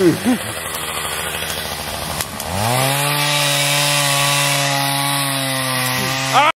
Mm-hmm.